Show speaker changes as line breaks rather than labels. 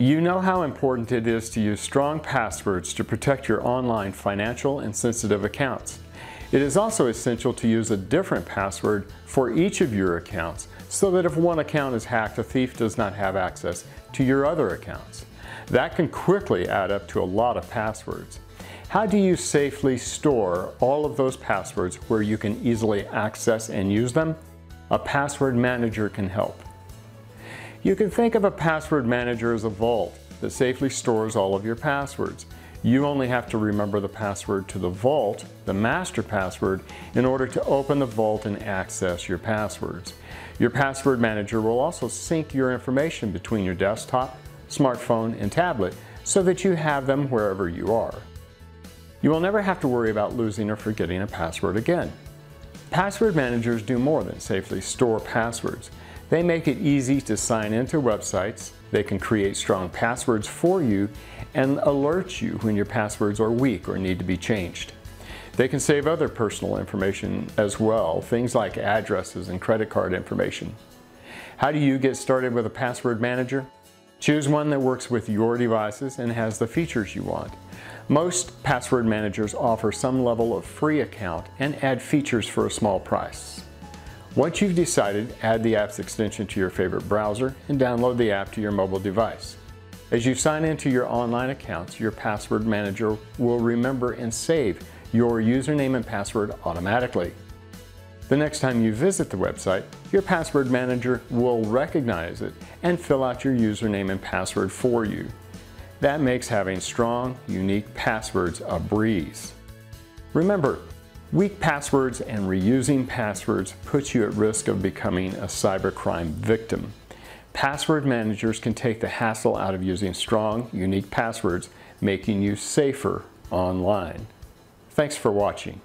You know how important it is to use strong passwords to protect your online financial and sensitive accounts. It is also essential to use a different password for each of your accounts so that if one account is hacked, a thief does not have access to your other accounts. That can quickly add up to a lot of passwords. How do you safely store all of those passwords where you can easily access and use them? A password manager can help. You can think of a password manager as a vault that safely stores all of your passwords. You only have to remember the password to the vault, the master password, in order to open the vault and access your passwords. Your password manager will also sync your information between your desktop, smartphone, and tablet so that you have them wherever you are. You will never have to worry about losing or forgetting a password again. Password managers do more than safely store passwords. They make it easy to sign into websites, they can create strong passwords for you, and alert you when your passwords are weak or need to be changed. They can save other personal information as well, things like addresses and credit card information. How do you get started with a password manager? Choose one that works with your devices and has the features you want. Most password managers offer some level of free account and add features for a small price. Once you've decided, add the app's extension to your favorite browser and download the app to your mobile device. As you sign into your online accounts, your password manager will remember and save your username and password automatically. The next time you visit the website, your password manager will recognize it and fill out your username and password for you. That makes having strong, unique passwords a breeze. Remember, Weak passwords and reusing passwords puts you at risk of becoming a cybercrime victim. Password managers can take the hassle out of using strong, unique passwords, making you safer online. Thanks for watching.